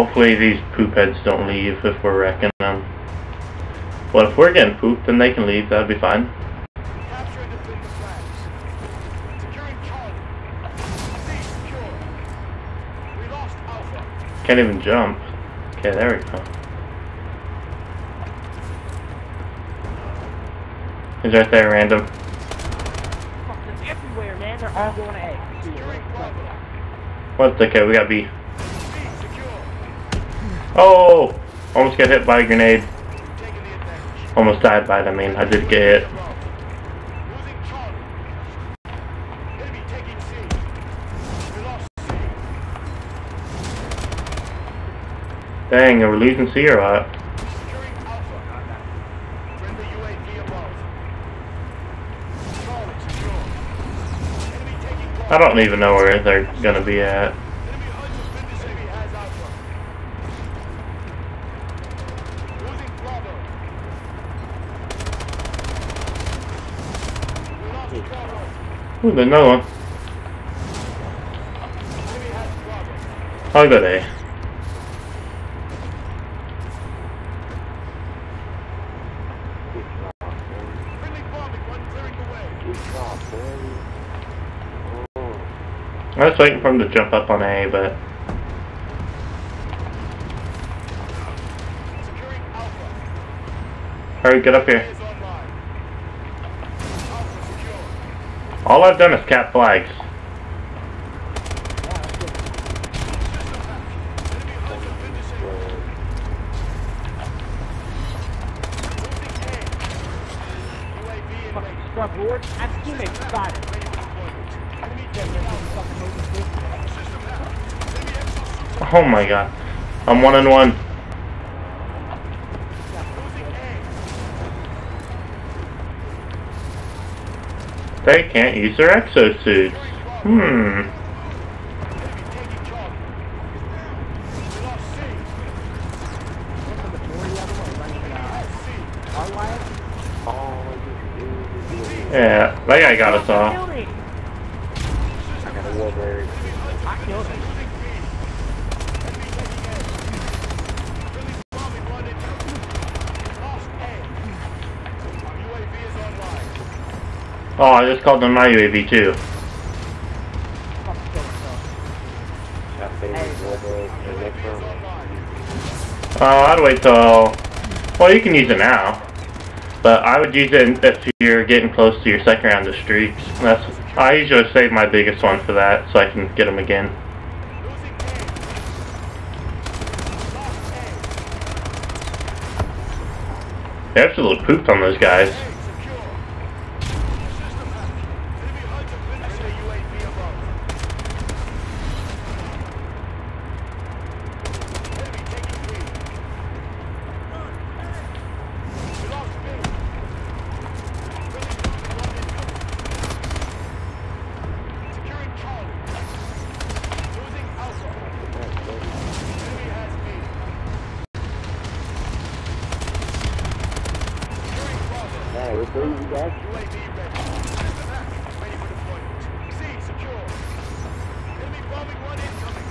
Hopefully these poop heads don't leave if we're wrecking them. Well, if we're getting pooped, then they can leave. That'd be fine. Capture and defend the flags. Securing Charlie. C secure. We lost Alpha. Can't even jump. Okay, there we go. He's right there, random. Fuck, everywhere, man. They're all going to A. See you. Securing Bravo. What's okay? We got B. Oh! Almost got hit by a grenade. Almost died by it, I mean. I did get hit. Dang, are we losing C or what? I don't even know where they're gonna be at. Enemy hunter Findus enemy has Alpha. Losing Bravo. We lost Bravo. Ooh, there's another one. Enemy has Bravo. I'll go to A. Friendly bombing run clearing the way. I was waiting for him to jump up on A, but hurry, get up here. Moving this. System hacked. Enemy exosuit Oh my god. I'm one and one. They can't use their exosuits. Hmm. Yeah, that guy got us all. Killed him. I killed him. Losing B. Enemy taking A. Friendly bombing run incoming. Lost A. Our UAV is online. Oh, I just called them my UAV too. Oh, I'd wait till. Well, you can use it now, but I would use it if you're getting close to your second round of streaks. That's I usually save my biggest one for that, so I can get them again. They absolutely pooped on those guys. A secure. System hacked. Enemy hunter finished a UAV above. Enemy taking B. We lost B. Friendly bombing run incoming. Securing Charlie. Losing Alpha. Enemy has B. Securing Bravo. UAV ready. Ready for deployment. C secure. Enemy bombing run incoming.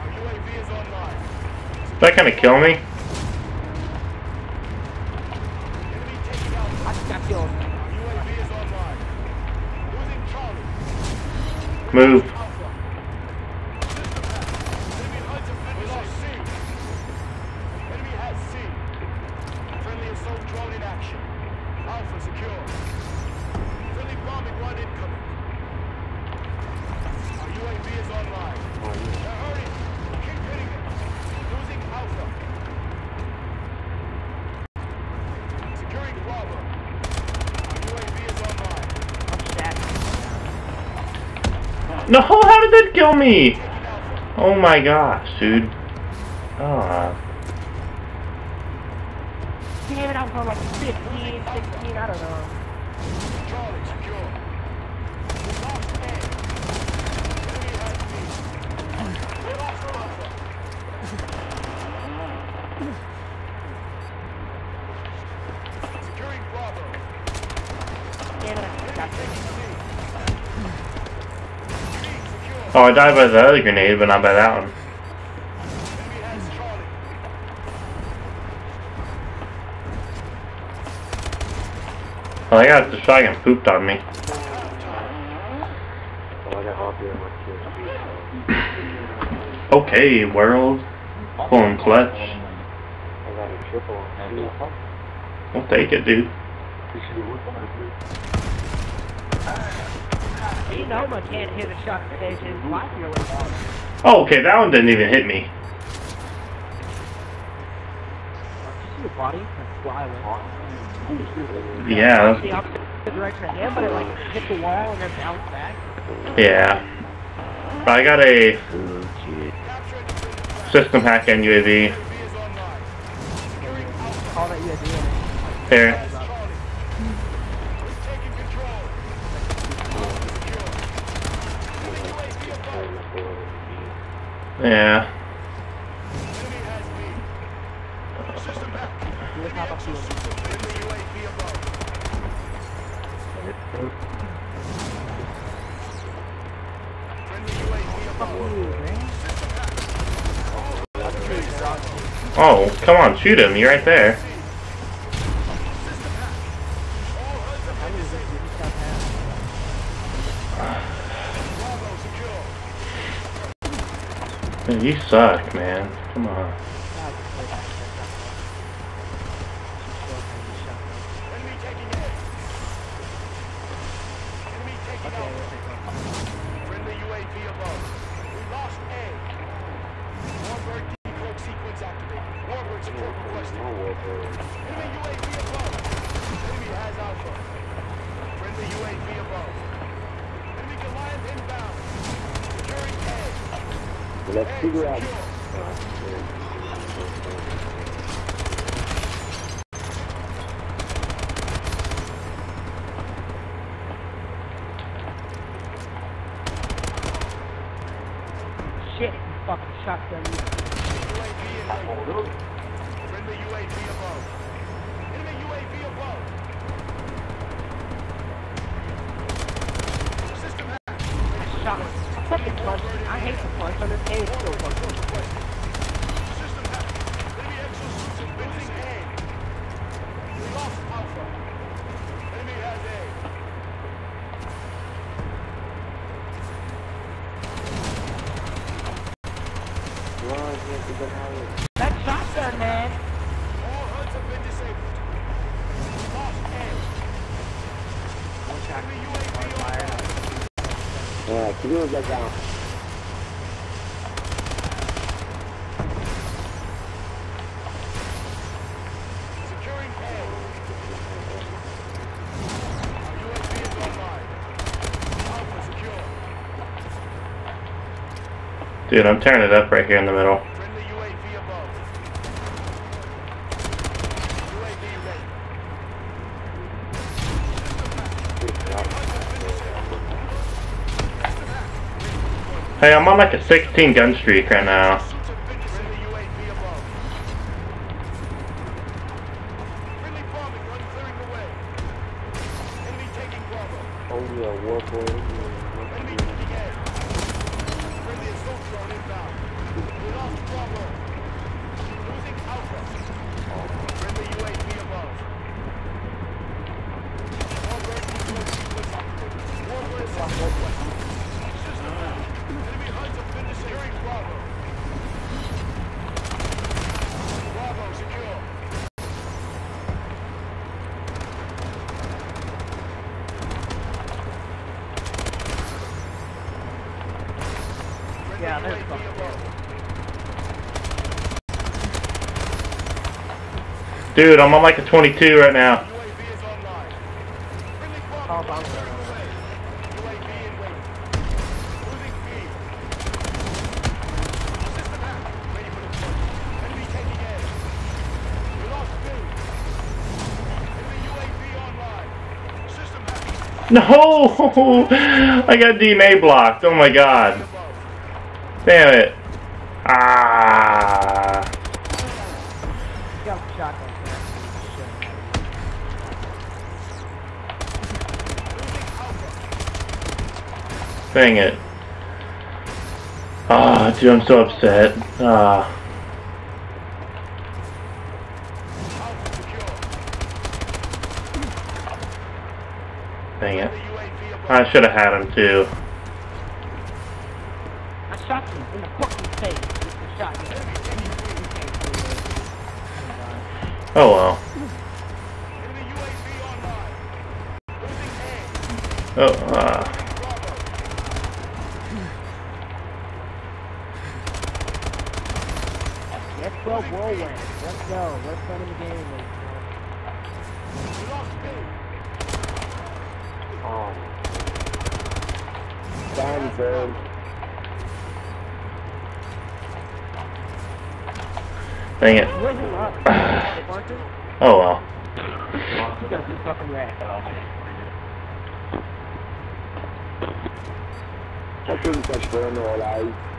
Our UAV is online. Did that of kill me? Enemy taking Alpha. I just got killed. Our UAV is online. Losing Charlie. Move. No, how did that kill me? Oh my gosh, dude. Ah. Damn it, I was on like 15, 16, I don't know. Damn it, I got Oh, I died by the other grenade, but not by that one. Oh, I got the shotgun pooped on me. okay, world. Pulling clutch. I'll take it, dude. You can't hit a shot station. Life really hard. Oh, okay, that one didn't even hit me. See your body and fly away. Yeah, The opposite direction of him, but it like hit the wall and then bounced back. yeah. I got a system hack and UAV. UAV above. Oh, come on, shoot him. You're right there. You suck, man. Come on. Enemy taking A. Enemy taking Alpha. Friendly UAV above. We lost A. Warbird decloak sequence activated. Warbird support requested. Enemy UAV above. Enemy has Alpha. Friendly UAV above. Enemy Goliath inbound. Securing A. Let's figure out. Shit, you fucking shotgun. you. UAV in range. Friendly UAV above. Enemy UAV above. System hacked. Shot. Fucking punch. I hate the punch on this game. It's still fucking. System hacked. Enemy exosuits advancing A. We lost Alpha. Enemy has A. That shotgun, man. All HUDs have been disabled. We lost A. Enemy UAV online. Yeah, can you get down? Securing A. UAV is online. Alpha secure. Dude, I'm tearing it up right here in the middle. Friendly UAV above. UAV ready. Hey, I'm on like a 16 gun streak right now. Friendly UAV above bombing run clearing the way. Enemy taking Bravo. Only a war boy. Enemy taking A. Friendly assault drone inbound. We lost Bravo. Losing Alpha. Friendly UAV above. Warbird deploy sequence activated. Warbird support. System hacked. Enemy HUDs have been securing Bravo. Bravo secure. Friendly Yeah, there's UAV fucking- above. Dude, I'm on like a 22 right now. No! I got DNA blocked. Oh my god. Damn it. Ah. Dang it. Ah, dude, I'm so upset. Ah. Dang it. I should have had him too. I shot you in the fucking face with the shotgun. Oh well. Enemy UAV online. Losing A. Oh, uh, Bravo. Let's go whirlwind. Let's go. Let's go to the game. ladies We lost B. Um, Down zone. Dang it. Oh well. I couldn't touch phone or live.